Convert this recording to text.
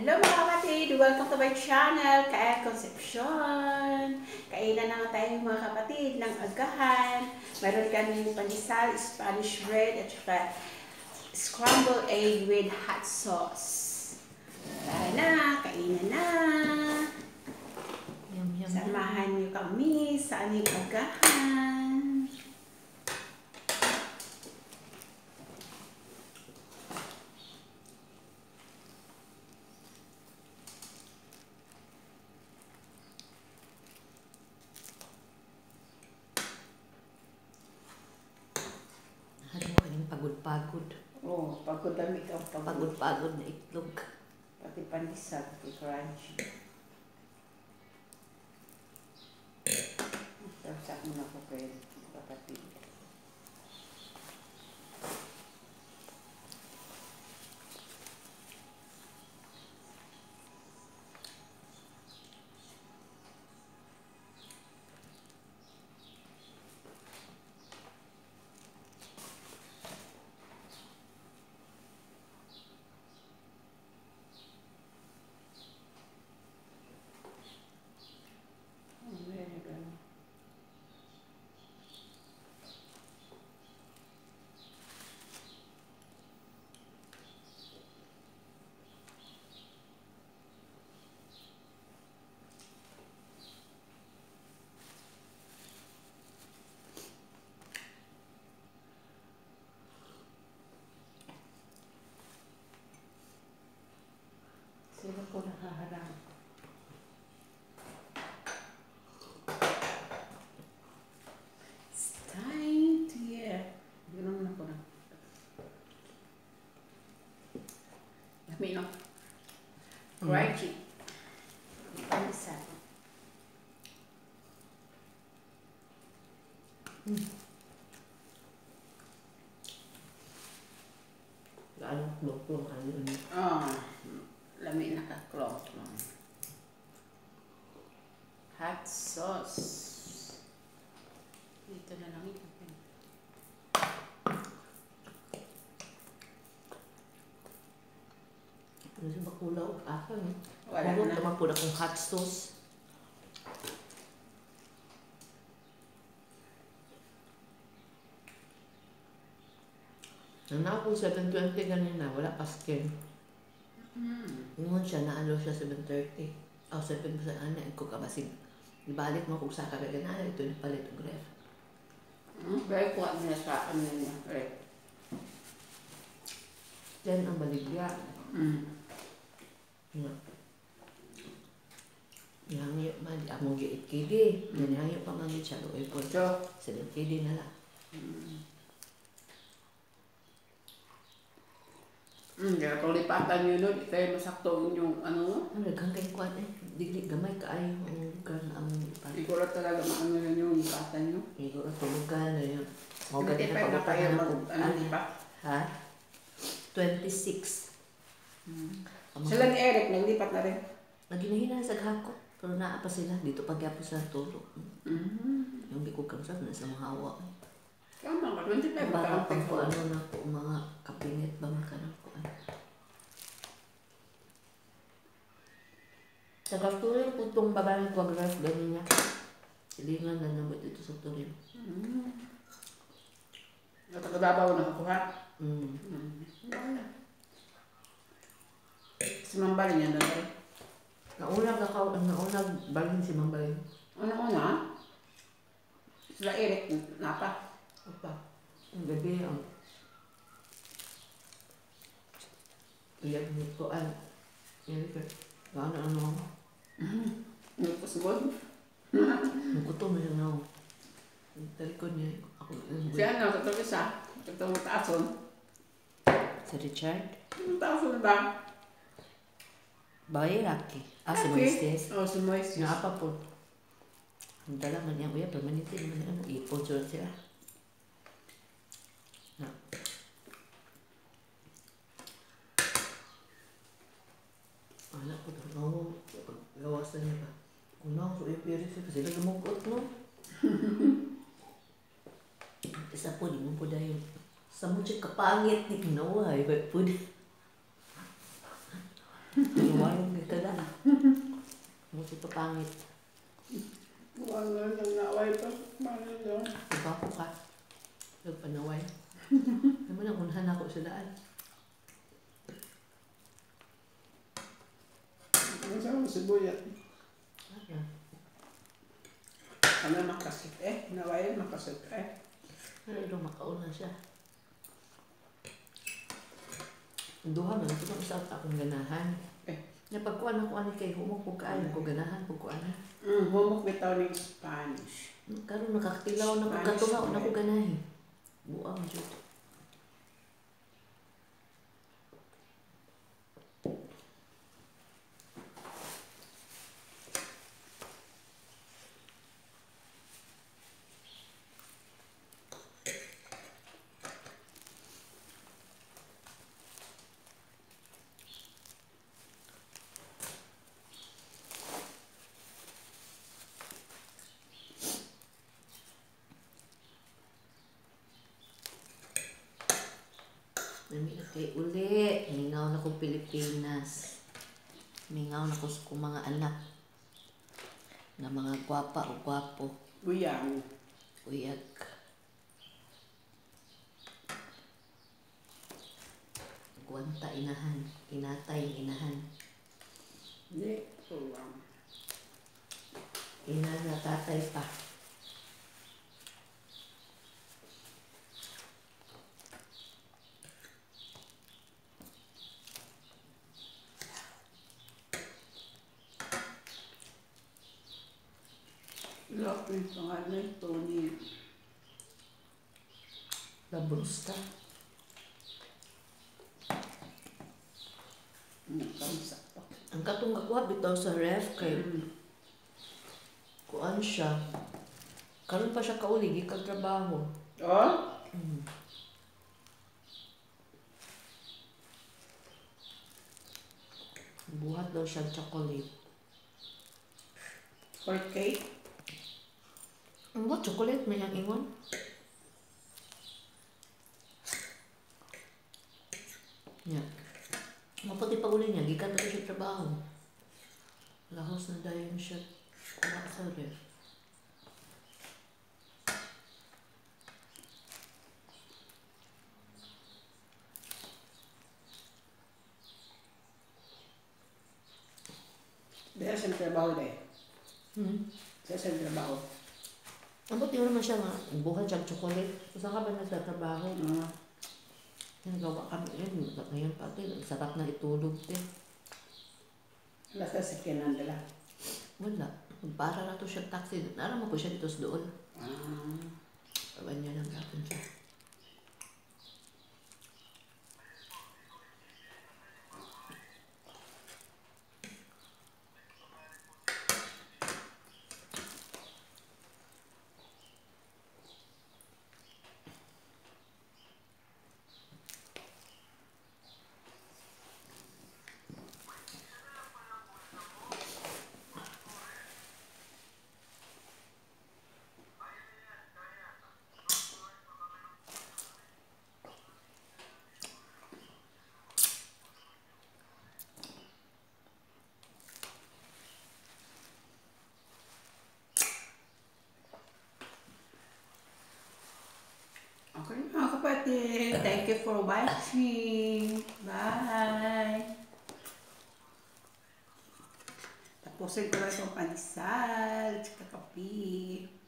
Hello mga kapatid! Welcome to my channel, Kael Concepcion. Kainan na nga tayo mga kapatid ng agahan. Meron kami pandesal, Spanish bread, at saka scrambled egg with hot sauce. Tara na, kainan na! Yum, yum, yum. Samahan niyo kami sa aming agahan. Ano ka yung pagod-pagod. Oh, pagod lang ikaw, pagod. Pagod-pagod na itlog. Pati pandesal, pati crunchy. Tapos muna ko kayo, mga kapatid. Oh, very good. Sino ko nakaharap? It's time to hear. Ganun na ko na. Lami no? Crunchy. Pandesal. Ano, lukong ano yun. Oh, lami na ka cloth lang. Hot sauce. Dito na lang ito. Ano siya bakulaw? Ako eh. Wala Puro na. tumapula kong hot sauce. Nang ako 7.20 kanina, wala pa skin. Mm. Ingon siya, naalo siya 7.30. O, 7 pa sa ano, ko kabasig. Ibalik mo kung sa kagagan na, ito yung palit ng ref. Mm. Very kuha niya sa ano niya. Right. Then, ang baligya. Mm. Nga. Yang man, among giit kidi. Yang pa man siya loy po. So, Sila kidi na lang. mm, kaya kung lipatan nyo nun, kayo masakto yung ano no? Ano, daghang kay kwan eh. Digli gamay kaayo ang kan ang ko lang talaga maano yun yung lipatan nyo. Igo at tulugan na yun. Mo Hindi ganit pa na mag, ano, di? Ha? 26. Ang mga- Sila ni Eric, naglipat na rin. Naginahina sa gahako. Pero naa pa sila dito pagyapo sa tulog. Mm. Yung bikog kang sa na sa mga hawa. Tama ka, 25 ba Para ang pang ko? ano na po mga kapingit ba mga kanang kuan. Sa gasturin po itong babaeng kwagraf ganun niya. Silingan na naman dito sa turin. Mm. Natagadabaw na ako ha. Mm. Mm. Si Mambali niya na rin. Nauna ka ka, nauna balin si Mambalin. Una-una, sila Eric, napa. Apa? Ang gabi ang Iyak ni ko an. Yan ka. Gana ano. Nagpusgod. Mukuto mo siya na. Talikod niya. Ako. Siya na, totoo isa. Totoo taason. Si Richard. Yung taason ba? Babae laki. Ah, si Laki. Moises. Oh, si Moises. Nga apa po. Ang dala man niya. Uya, permanente naman ano. Ipon sila sila. Na. Anak ko daw. No, gawasan niya ba? Kung na ako, ipiri siya. Kasi nagamugot, no? Isa po, di mo po dahil. Sa mo siya kapangit ni Kinaway. Ba't po di? Inuwarong kita na. Muti pa pangit. Wala nang naway pa. Bakit daw? Iba ko ka. Nagpanaway. Naman ang unahan ako sa daan. Sibuyat. Ah, Ano makasit eh? Naway makasit eh. Pero makauna siya. Duha man ito ang sa akong ganahan. Eh. Napagkuhan ako ani kay humok ko kaayo ko ganahan ko kuan. Mm, humok bitaw ng Spanish. Karon nakakatilaw na ko katunaw na ko bread. ganahin. Buang jud. Nami kay uli, mingaw na ko Pilipinas. Mingaw na ko sa kong mga anak. Na mga gwapa o gwapo. Buyang. Uyag. Gwanta inahan. Inatay inahan. Hindi. Buyang. Ina na tatay pa. Pangalan ito ni Labrusta. Ang katong kakuha bitaw sa ref kay kuan siya. Karon pa siya kauli gikan trabaho. Oh? Mm. Buhat daw siya chocolate. Court cake? Ang ba chocolate may ang ingon? Yeah. Maputi pa uli niya, gikan pa siya trabaho. Lahos na dayon siya. Kuha sa ref. Dahil sa trabaho dahil. Hmm. Sa trabaho. Ang buti mo naman siya nga, buhat siya chocolate. So, saan ka ba nagtatrabaho? Ah. Yan, gawa kami yun. Ngayon pa ito, sarap na itulog din. Alas na sa kinandala. Wala. Para na to siya taxi. Naraman ko siya dito sa doon. Ah. Pawan niya lang natin siya. Okay mga kapatid. Thank you for watching. Bye. Tapusin ko na itong panisal. Tsaka kape.